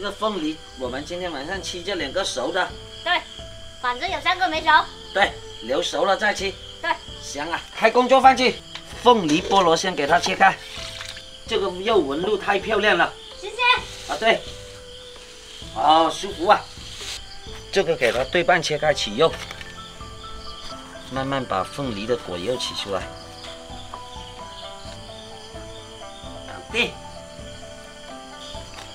个凤梨，我们今天晚上吃这两个熟的，对，反正有三个没熟。对，留熟了再吃。对，香啊！开工作饭去，凤梨菠萝先给它切开，这个肉纹路太漂亮了。谢谢。啊，对，好舒服啊！这个给它对半切开起肉，慢慢把凤梨的果肉取出来，搞定。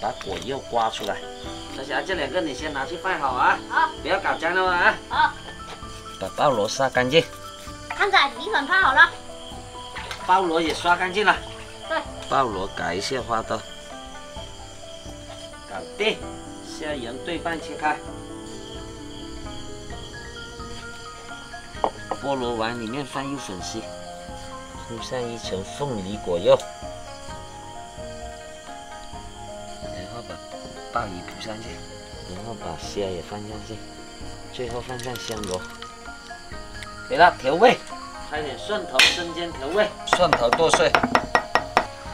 把果肉刮出来。小霞，这两个你先拿去放好啊，好，不要搞脏了啊。好。把鲍螺刷干净，康仔，米粉泡好了。鲍螺也刷干净了。对。鲍螺改一下花刀，搞定。虾仁对半切开。菠萝碗里面放入粉丝，铺上一层凤梨果肉，鲍鱼铺上去，然后把虾也放上去，最后放上香螺。给它调味，拍点蒜头、生姜调味，蒜头剁碎，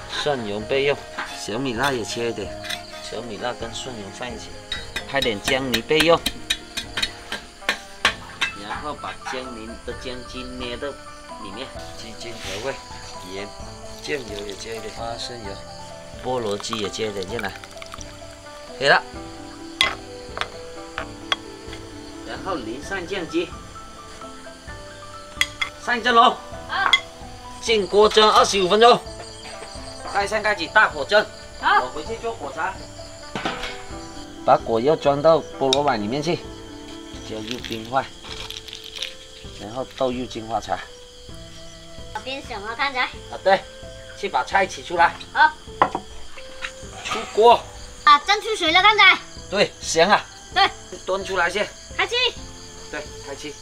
蒜蓉备用，小米辣也切一点，小米辣跟蒜蓉放一起，拍点姜泥备用。然后把姜泥的姜汁捏到里面，鸡精调味，盐、酱油也加一点，花生油、菠萝汁也加一点进来，可以了。然后淋上酱汁，上蒸笼，好，进锅蒸二十五分钟，盖上盖子，大火蒸。好我回去做果茶，把果肉装到菠萝碗里面去，加入冰块。然后倒入金花茶。边想啊，康仔。啊，对，去把菜取出来，好。出锅。啊，蒸出水了，刚才。对，行啊。对。端出来先。开机。对，开气。